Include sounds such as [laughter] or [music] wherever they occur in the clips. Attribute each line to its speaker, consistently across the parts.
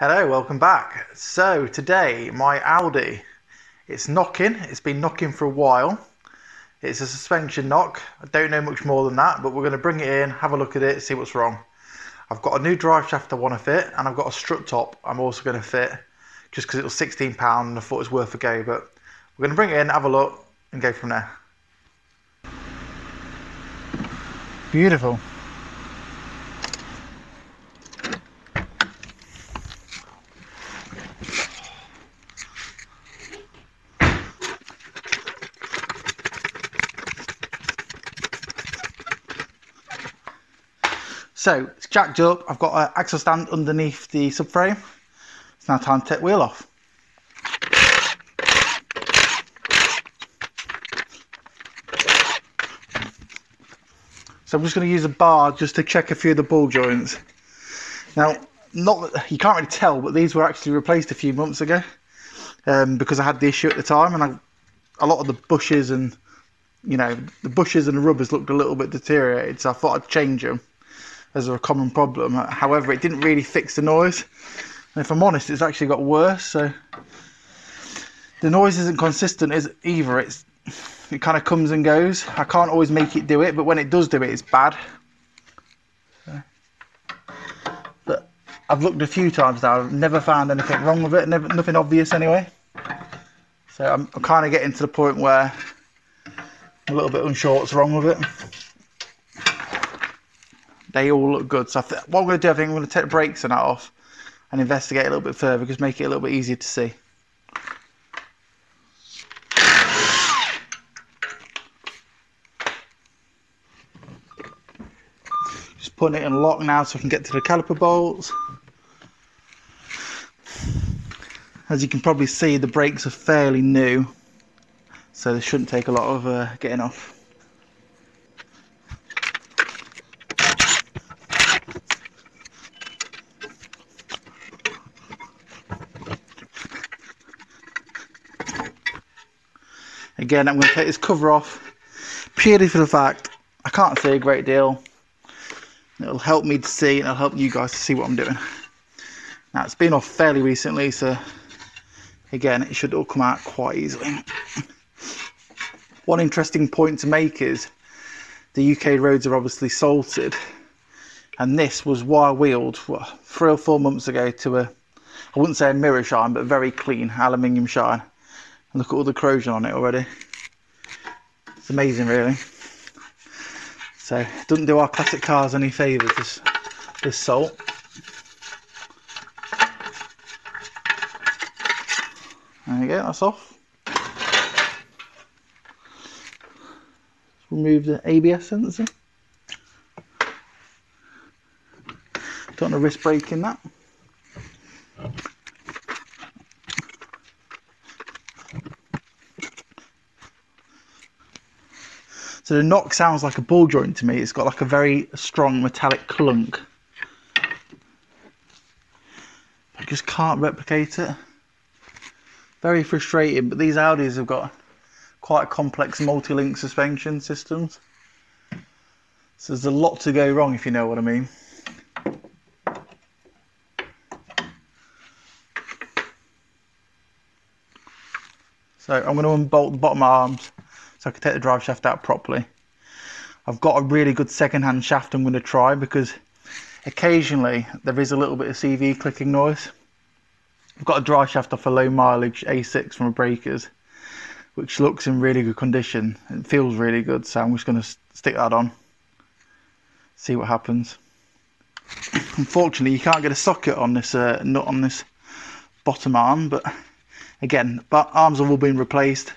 Speaker 1: Hello, welcome back. So today my Audi, it's knocking, it's been knocking for a while. It's a suspension knock, I don't know much more than that, but we're going to bring it in, have a look at it, see what's wrong. I've got a new drive shaft I want to fit and I've got a strut top I'm also going to fit just because it was £16 and I thought it was worth a go, but we're going to bring it in, have a look and go from there. Beautiful. So it's jacked up. I've got an axle stand underneath the subframe. It's now time to take wheel off. So I'm just going to use a bar just to check a few of the ball joints. Now, not that you can't really tell, but these were actually replaced a few months ago um, because I had the issue at the time, and I, a lot of the bushes and you know the bushes and the rubbers looked a little bit deteriorated, so I thought I'd change them as a common problem. Uh, however, it didn't really fix the noise. And if I'm honest, it's actually got worse. So the noise isn't consistent as either. It's it kind of comes and goes. I can't always make it do it, but when it does do it, it's bad. But I've looked a few times now. I've never found anything wrong with it. Never, nothing obvious anyway. So I'm, I'm kind of getting to the point where I'm a little bit unsure what's wrong with it they all look good. So what I'm going to do, I think I'm going to take the brakes and that off and investigate a little bit further, just make it a little bit easier to see. Just putting it in lock now so I can get to the caliper bolts. As you can probably see, the brakes are fairly new, so they shouldn't take a lot of uh, getting off. Again, I'm going to take this cover off purely for the fact I can't see a great deal. It'll help me to see and it'll help you guys to see what I'm doing. Now, it's been off fairly recently, so again, it should all come out quite easily. One interesting point to make is the UK roads are obviously salted, and this was wire wheeled what, three or four months ago to a, I wouldn't say a mirror shine, but very clean aluminium shine. Look at all the corrosion on it already. It's amazing, really. So, it doesn't do our classic cars any favours, this, this salt. There you go, that's off. Remove the ABS sensor. Don't want to risk breaking that. So the knock sounds like a ball joint to me. It's got like a very strong metallic clunk. I just can't replicate it. Very frustrating, but these Audis have got quite complex multi-link suspension systems. So there's a lot to go wrong if you know what I mean. So I'm going to unbolt the bottom arms so I can take the drive shaft out properly. I've got a really good second-hand shaft I'm going to try because occasionally there is a little bit of CV clicking noise. I've got a drive shaft off a low mileage A6 from a Breakers which looks in really good condition. It feels really good so I'm just going to stick that on. See what happens. Unfortunately you can't get a socket on this uh, nut on this bottom arm but again arms have all been replaced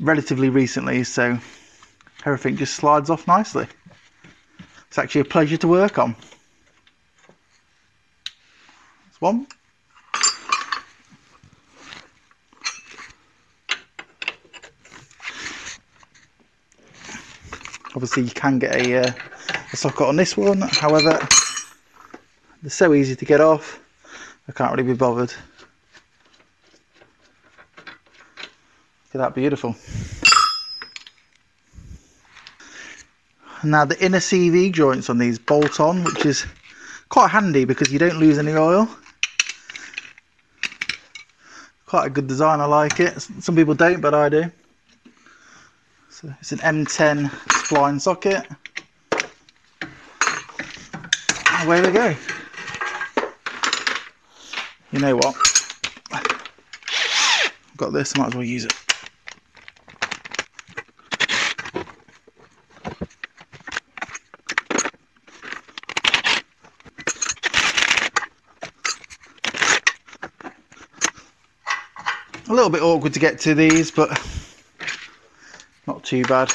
Speaker 1: relatively recently, so everything just slides off nicely. It's actually a pleasure to work on. That's one. Obviously you can get a, uh, a socket on this one, however, they're so easy to get off, I can't really be bothered. At that beautiful. Now the inner CV joints on these bolt on, which is quite handy because you don't lose any oil. Quite a good design, I like it. Some people don't, but I do. So it's an M10 spline socket. Away we go. You know what? I've got this, I might as well use it. Little bit awkward to get to these, but not too bad.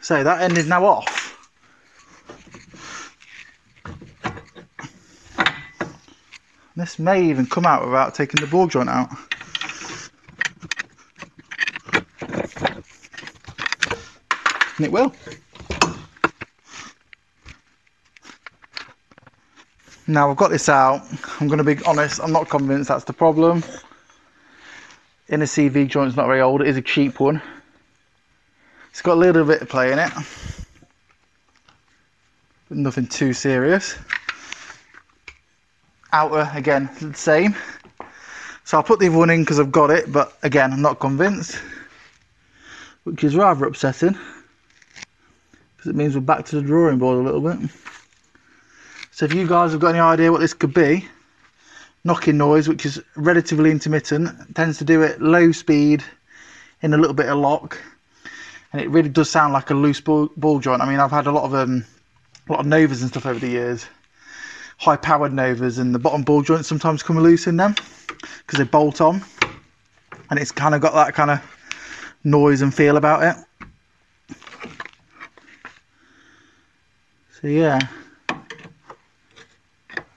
Speaker 1: So that end is now off. This may even come out without taking the ball joint out. And it will. Now I've got this out, I'm going to be honest, I'm not convinced that's the problem. Inner CV joint's not very old, it is a cheap one. It's got a little bit of play in it. But nothing too serious. Outer, again, the same. So I'll put the other one in because I've got it, but again, I'm not convinced. Which is rather upsetting. Because it means we're back to the drawing board a little bit. So if you guys have got any idea what this could be, knocking noise, which is relatively intermittent, tends to do it low speed in a little bit of lock, and it really does sound like a loose ball, ball joint. I mean, I've had a lot of um, a lot of Novas and stuff over the years, high powered Novas, and the bottom ball joints sometimes come loose in them because they bolt on, and it's kind of got that kind of noise and feel about it. So yeah.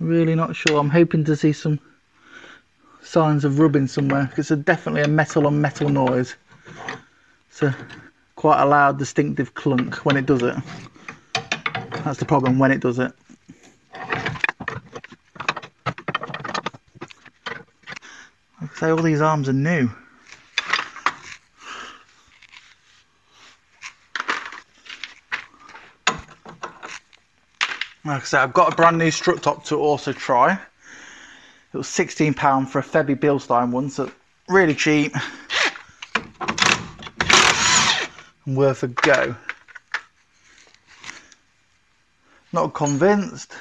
Speaker 1: Really not sure. I'm hoping to see some signs of rubbing somewhere because it's definitely a metal on metal noise. It's a quite a loud distinctive clunk when it does it. That's the problem when it does it. Like I say, all these arms are new. Like I said, I've got a brand new strut top to also try. It was £16 for a Febi Bilstein one, so really cheap. And worth a go. Not convinced,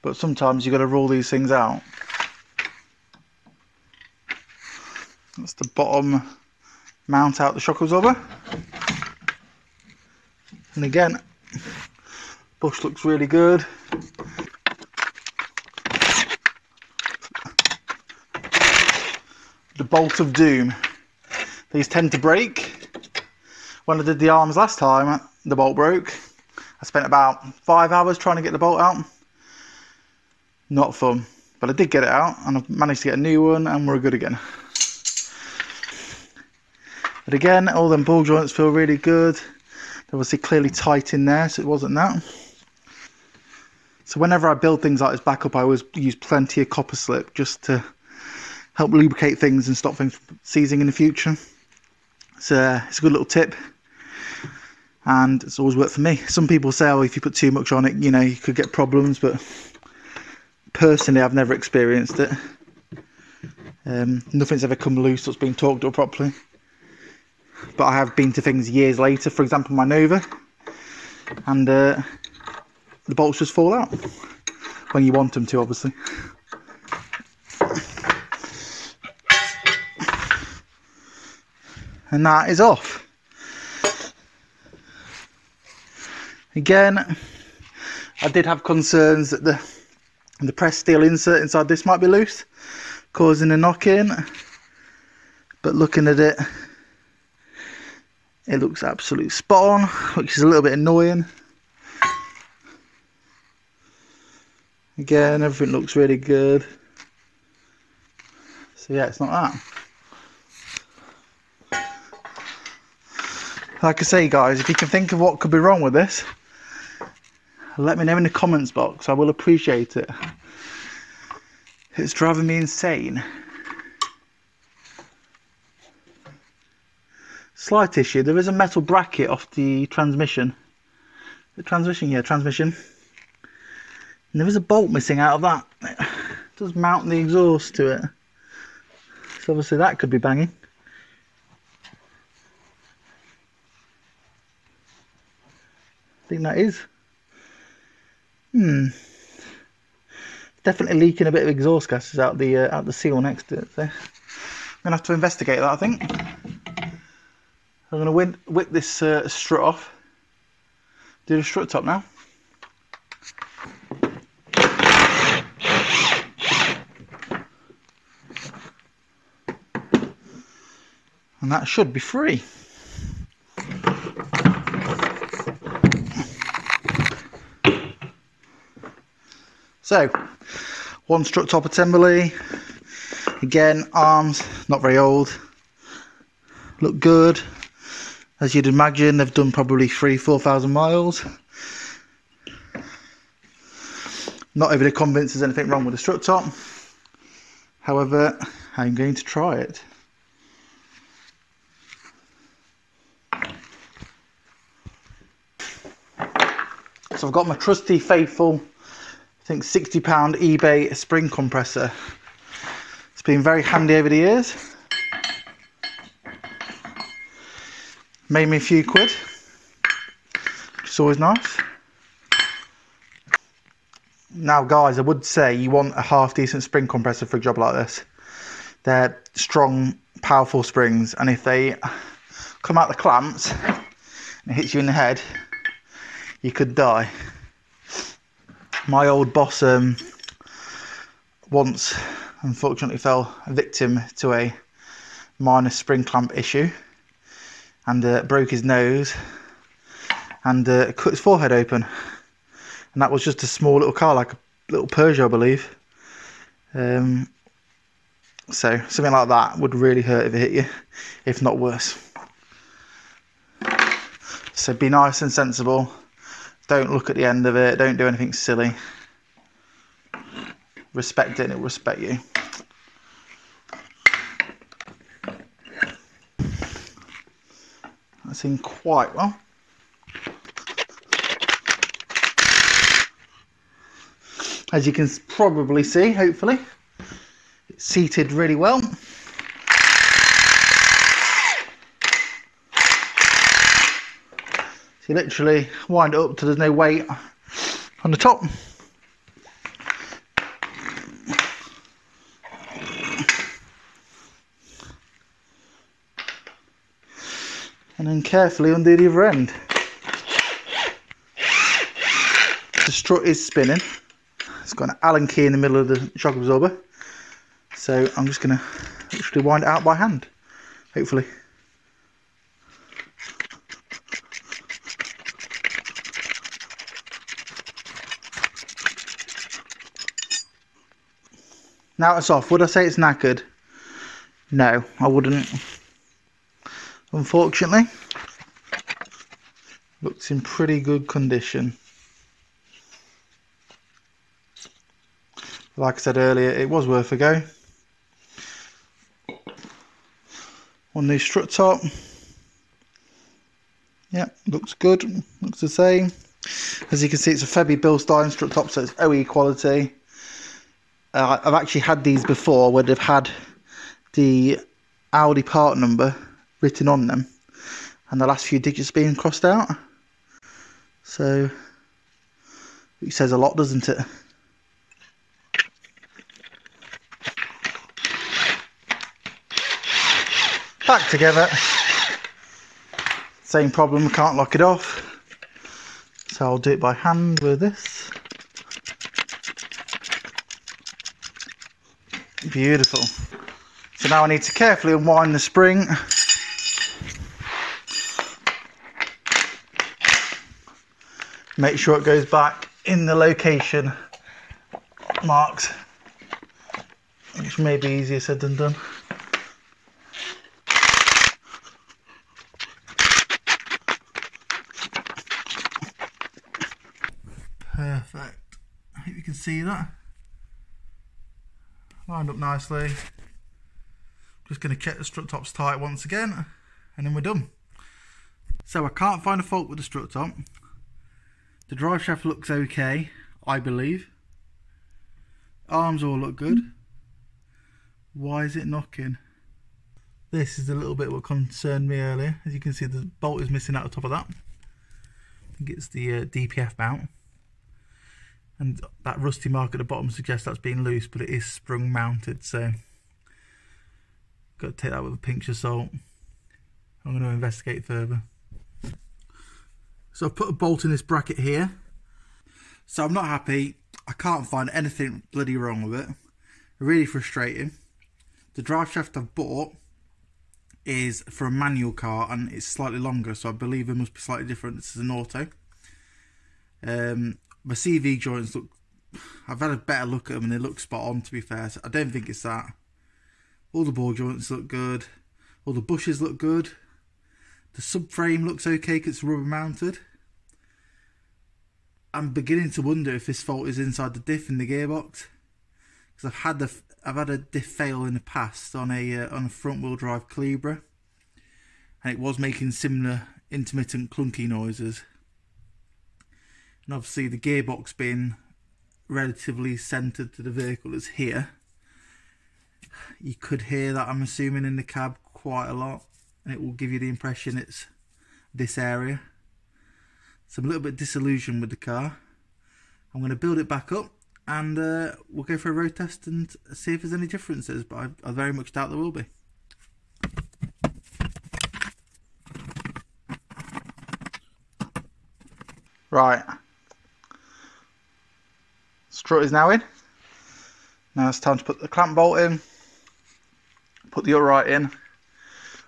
Speaker 1: but sometimes you've got to rule these things out. That's the bottom mount out the shock absorber. And again, Bush looks really good. The Bolt of Doom. These tend to break. When I did the arms last time, the bolt broke. I spent about five hours trying to get the bolt out. Not fun. But I did get it out and I've managed to get a new one and we're good again. But again, all them ball joints feel really good. They're obviously clearly tight in there, so it wasn't that. So whenever I build things like this back up, I always use plenty of copper slip just to help lubricate things and stop things from seizing in the future. So uh, it's a good little tip and it's always worked for me. Some people say, oh, if you put too much on it, you know, you could get problems, but personally, I've never experienced it. Um, nothing's ever come loose that's been torqued up properly. But I have been to things years later, for example, my Nova, and uh, the bolts just fall out when you want them to obviously. And that is off. Again I did have concerns that the the press steel insert inside this might be loose causing a knock-in but looking at it it looks absolutely spot on which is a little bit annoying Again, everything looks really good. So yeah, it's not that. Like I say guys, if you can think of what could be wrong with this, let me know in the comments box. I will appreciate it. It's driving me insane. Slight issue, there is a metal bracket off the transmission The transmission, yeah, transmission. And there is a bolt missing out of that. It [sighs] does mount the exhaust to it. So obviously that could be banging. I think that is. Hmm. Definitely leaking a bit of exhaust gases out the uh, out the seal next to it. So I'm gonna have to investigate that. I think. I'm gonna whip, whip this uh, strut off. Do the strut top now. And that should be free. So, one strut top assembly. Again, arms, not very old. Look good. As you'd imagine, they've done probably three, four thousand miles. Not overly convinced there's anything wrong with the strut top. However, I'm going to try it. So I've got my trusty, faithful I think 60 pound eBay spring compressor. It's been very handy over the years. Made me a few quid, which is always nice. Now guys, I would say you want a half decent spring compressor for a job like this. They're strong, powerful springs, and if they come out the clamps and hits you in the head, you could die. My old boss um, once unfortunately fell victim to a minor spring clamp issue and uh, broke his nose and uh, cut his forehead open. And that was just a small little car like a little Peugeot I believe. Um, so something like that would really hurt if it hit you if not worse. So be nice and sensible don't look at the end of it. Don't do anything silly. Respect it and it will respect you. That's in quite well. As you can probably see, hopefully, it's seated really well. You literally wind it up till there's no weight on the top. And then carefully undo the other end. The strut is spinning. It's got an Allen key in the middle of the shock absorber. So I'm just going to literally wind it out by hand, hopefully. Now it's off. Would I say it's knackered? No, I wouldn't. Unfortunately, looks in pretty good condition. Like I said earlier, it was worth a go. One new strut top. Yeah, looks good. Looks the same. As you can see, it's a Febi Bilstein strut top, so it's OE quality uh, I've actually had these before where they've had the Audi part number written on them and the last few digits being crossed out. So it says a lot, doesn't it? Back together. Same problem, can't lock it off. So I'll do it by hand with this. Beautiful. So now I need to carefully unwind the spring. Make sure it goes back in the location marked, which may be easier said than done. Perfect. I hope you can see that lined up nicely. Just going to check the strut tops tight once again and then we're done. So I can't find a fault with the strut top. The drive shaft looks okay, I believe. Arms all look good. Why is it knocking? This is a little bit what concerned me earlier. As you can see, the bolt is missing out the top of that. I think it's the uh, DPF mount. And that rusty mark at the bottom suggests that's been loose, but it is sprung mounted, so got to take that with a pinch of salt. I'm going to investigate further. So I've put a bolt in this bracket here. So I'm not happy. I can't find anything bloody wrong with it. Really frustrating. The drive shaft I've bought is for a manual car and it's slightly longer, so I believe it must be slightly different. This is an auto. Um, my CV joints look. I've had a better look at them and they look spot on. To be fair, so I don't think it's that. All the ball joints look good. All the bushes look good. The subframe looks okay because it's rubber mounted. I'm beginning to wonder if this fault is inside the diff in the gearbox because I've had the I've had a diff fail in the past on a uh, on a front wheel drive Calibra, and it was making similar intermittent clunky noises. And obviously, the gearbox being relatively centered to the vehicle is here. You could hear that I'm assuming in the cab quite a lot, and it will give you the impression it's this area. So I'm a little bit disillusioned with the car. I'm going to build it back up and uh, we'll go for a road test and see if there's any differences, but I, I very much doubt there will be. Right. Strut is now in. Now it's time to put the clamp bolt in, put the upright in,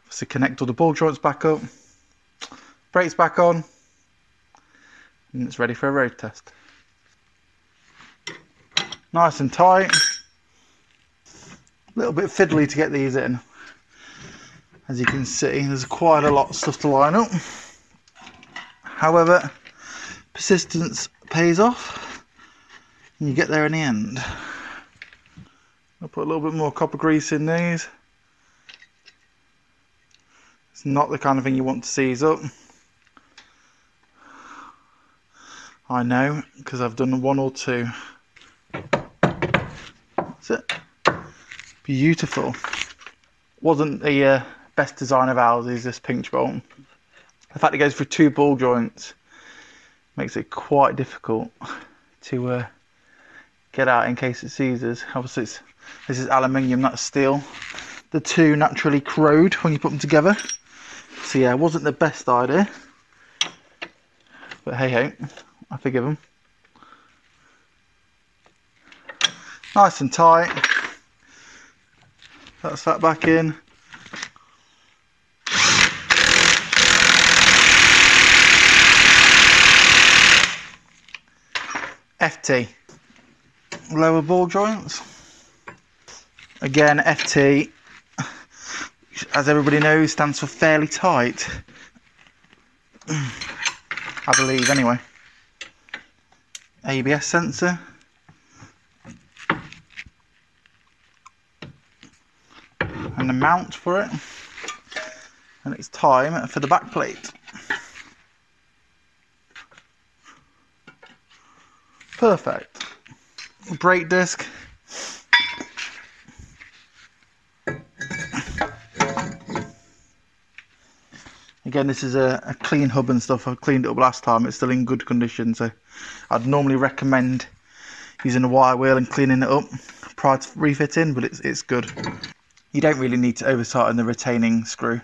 Speaker 1: obviously connect all the ball joints back up, brakes back on, and it's ready for a road test. Nice and tight. A little bit fiddly to get these in. As you can see, there's quite a lot of stuff to line up. However, persistence pays off and you get there in the end. I'll put a little bit more copper grease in these. It's not the kind of thing you want to seize up. I know, because I've done one or two. That's it. Beautiful. Wasn't the uh, best design of ours, is this pinch bolt. The fact it goes through two ball joints makes it quite difficult to uh, get out in case it seizes. Obviously, this is aluminium, that's steel. The two naturally corrode when you put them together. So yeah, it wasn't the best idea. But hey hey. I forgive them. Nice and tight. That's that back in. FT. Lower ball joints. Again, FT, as everybody knows, stands for fairly tight. I believe, anyway. ABS sensor. And the mount for it. And it's time for the back plate. Perfect. Brake disc. Again, this is a, a, clean hub and stuff. I cleaned it up last time. It's still in good condition, so I'd normally recommend using a wire wheel and cleaning it up prior to refitting, but it's it's good. You don't really need to over tighten the retaining screw.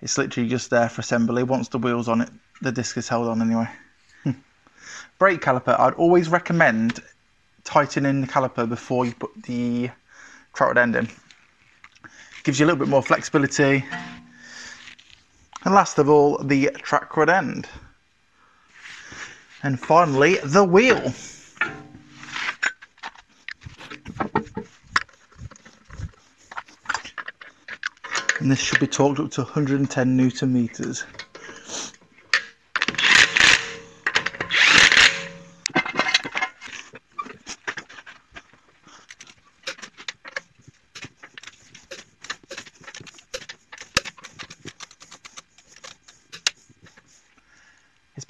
Speaker 1: It's literally just there for assembly. Once the wheel's on it, the disc is held on anyway. [laughs] Brake caliper, I'd always recommend tightening the caliper before you put the track rod end in. Gives you a little bit more flexibility, and last of all, the track rod end. And finally, the wheel. And this should be torqued up to 110 newton meters.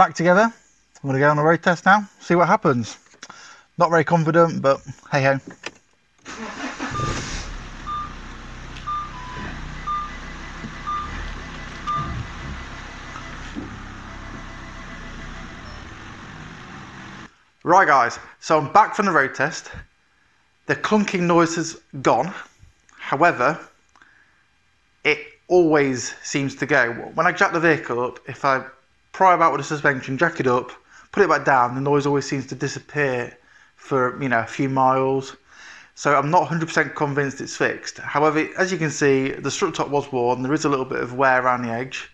Speaker 1: back together. I'm going to go on a road test now, see what happens. Not very confident, but hey ho. Right guys, so I'm back from the road test. The clunking noise has gone. However, it always seems to go. When I jack the vehicle up, if I pry about with the suspension, jack it up, put it back down, the noise always seems to disappear for you know a few miles. So I'm not 100% convinced it's fixed. However, as you can see, the strut top was worn. There is a little bit of wear around the edge.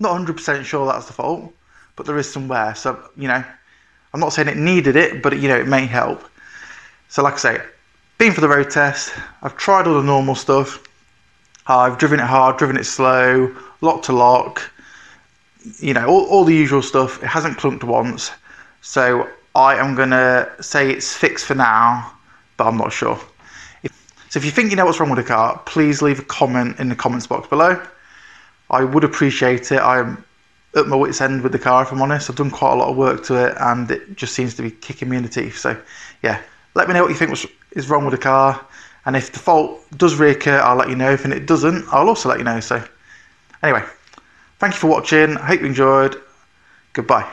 Speaker 1: Not 100% sure that's the fault, but there is some wear. So you know, I'm not saying it needed it, but you know it may help. So like I say, been for the road test. I've tried all the normal stuff. I've driven it hard, driven it slow, lock to lock, you know, all, all the usual stuff. It hasn't clunked once. So I am going to say it's fixed for now, but I'm not sure. so if you think you know what's wrong with the car, please leave a comment in the comments box below. I would appreciate it. I'm at my wit's end with the car, if I'm honest. I've done quite a lot of work to it and it just seems to be kicking me in the teeth. So yeah, let me know what you think was, is wrong with the car. And if the fault does reoccur, I'll let you know. If it doesn't, I'll also let you know. So anyway, thank you for watching. I hope you enjoyed. Goodbye.